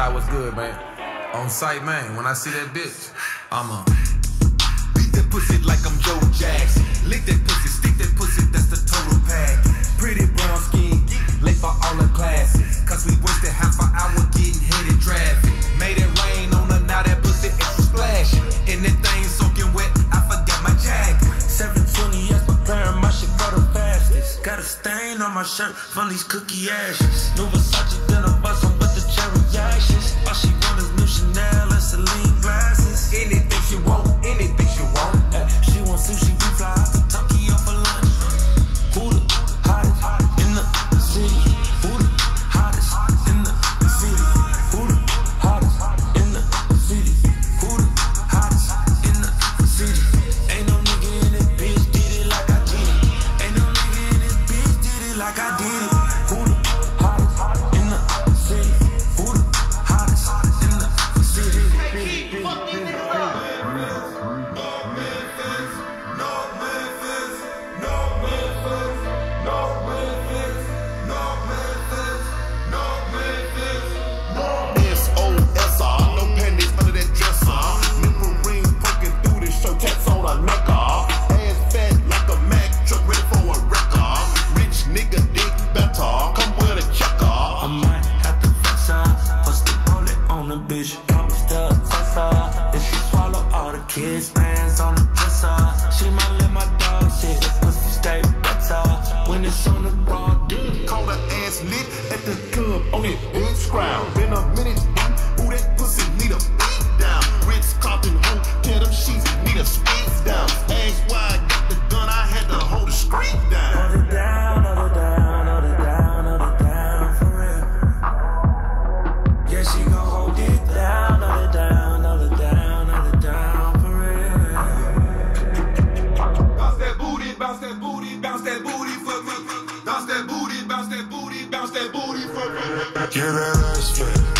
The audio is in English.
Shy, what's good, man? On site, man. When I see that bitch, I'ma beat that pussy like I'm Joe Jackson. Lick that pussy, stick that pussy, that's the total pack. Pretty brown skin, late for all the classes. Cause we wasted half an hour getting headed traffic. Made it rain on her, now that pussy extra splashing. And that thing soaking wet, I forgot my jacket. 720 yes, preparing my shit for the fastest. Got a stain on my shirt from these cookie ashes. New Versace, then I Vem, vem, vem. Promise to. If she swallow all the kids' hands on the dresser. She might let my dog sit. The pussy stay better. When it's on the broad, Call her ass lit at the club on it Instagram. Been a minute bounce that booty for me. Bounce that booty, bounce that booty, bounce that booty for me. Give that ass fat.